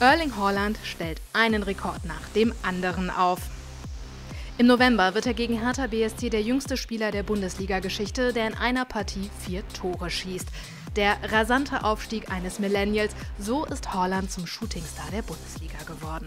Erling Haaland stellt einen Rekord nach dem anderen auf. Im November wird er gegen Hertha BSC der jüngste Spieler der Bundesliga-Geschichte, der in einer Partie vier Tore schießt. Der rasante Aufstieg eines Millennials, so ist Haaland zum Shootingstar der Bundesliga geworden.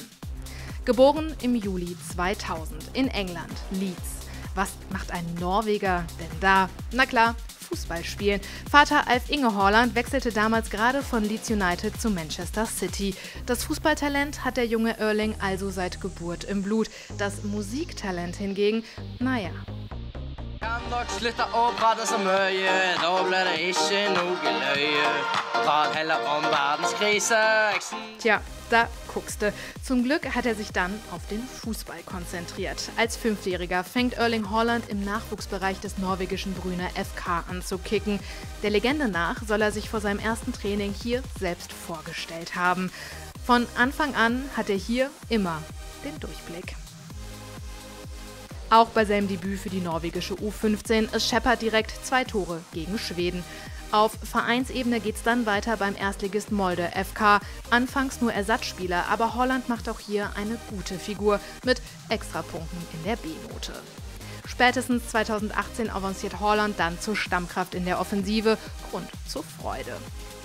Geboren im Juli 2000 in England, Leeds. Was macht ein Norweger denn da? Na klar, Fußball spielen. Vater Alf Inge Horland wechselte damals gerade von Leeds United zu Manchester City. Das Fußballtalent hat der junge Erling also seit Geburt im Blut. Das Musiktalent hingegen, naja, kan nok slutte å prate så mye. Da blir det ikke noe løye. Prat heller om verdenskrise. Tja, da guckste. Zum Glück hat er sich dann auf den Fußball konzentriert. Als Fünfjähriger fängt Erling Haaland im Nachwuchsbereich des norwegischen Brüner FK an zu kicken. Der Legende nach soll er sich vor seinem ersten Training hier selbst vorgestellt haben. Von Anfang an hat er hier immer den Durchblick. Auch bei seinem Debüt für die norwegische U15 es scheppert direkt zwei Tore gegen Schweden. Auf Vereinsebene geht es dann weiter beim Erstligist Molde FK. Anfangs nur Ersatzspieler, aber Holland macht auch hier eine gute Figur mit Extrapunkten in der B-Note. Spätestens 2018 avanciert Holland dann zur Stammkraft in der Offensive. Grund zur Freude.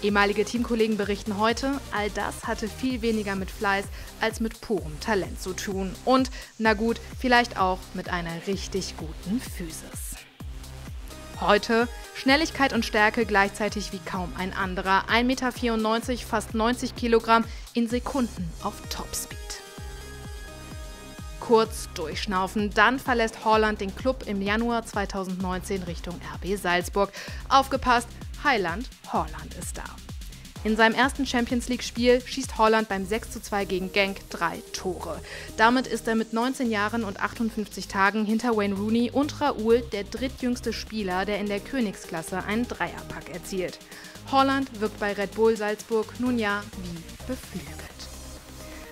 Ehemalige Teamkollegen berichten heute, all das hatte viel weniger mit Fleiß als mit purem Talent zu tun. Und, na gut, vielleicht auch mit einer richtig guten Physis. Heute Schnelligkeit und Stärke gleichzeitig wie kaum ein anderer. 1,94 Meter, fast 90 Kilogramm in Sekunden auf Topspeed. Kurz durchschnaufen, dann verlässt Holland den Club im Januar 2019 Richtung RB Salzburg. Aufgepasst, Highland Holland ist da. In seinem ersten Champions League-Spiel schießt Holland beim 6:2 gegen Genk drei Tore. Damit ist er mit 19 Jahren und 58 Tagen hinter Wayne Rooney und Raoul der drittjüngste Spieler, der in der Königsklasse einen Dreierpack erzielt. Holland wirkt bei Red Bull Salzburg nun ja wie beflügelt.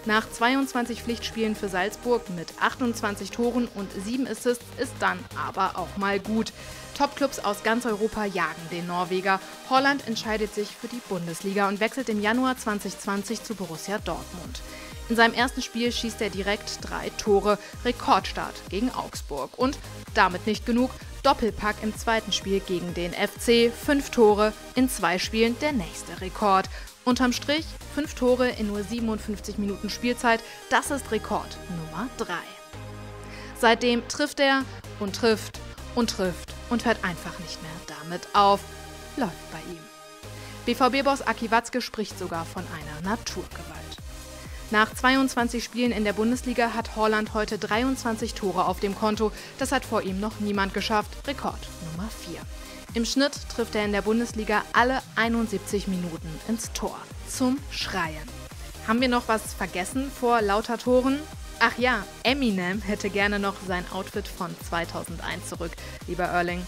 Nach 22 Pflichtspielen für Salzburg mit 28 Toren und 7 Assists ist dann aber auch mal gut. Topclubs aus ganz Europa jagen den Norweger. Holland entscheidet sich für die Bundesliga und wechselt im Januar 2020 zu Borussia Dortmund. In seinem ersten Spiel schießt er direkt drei Tore, Rekordstart gegen Augsburg. Und damit nicht genug, Doppelpack im zweiten Spiel gegen den FC, fünf Tore in zwei Spielen der nächste Rekord. Unterm Strich fünf Tore in nur 57 Minuten Spielzeit, das ist Rekord Nummer drei. Seitdem trifft er und trifft und trifft und hört einfach nicht mehr damit auf. Läuft bei ihm. BVB-Boss Aki Watzke spricht sogar von einer Naturgewalt. Nach 22 Spielen in der Bundesliga hat Holland heute 23 Tore auf dem Konto. Das hat vor ihm noch niemand geschafft. Rekord Nummer 4. Im Schnitt trifft er in der Bundesliga alle 71 Minuten ins Tor. Zum Schreien. Haben wir noch was vergessen vor lauter Toren? Ach ja, Eminem hätte gerne noch sein Outfit von 2001 zurück, lieber Erling.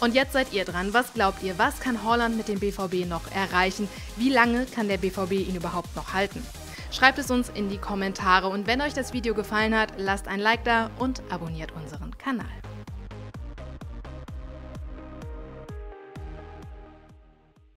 Und jetzt seid ihr dran. Was glaubt ihr? Was kann Holland mit dem BVB noch erreichen? Wie lange kann der BVB ihn überhaupt noch halten? Schreibt es uns in die Kommentare und wenn euch das Video gefallen hat, lasst ein Like da und abonniert unseren Kanal.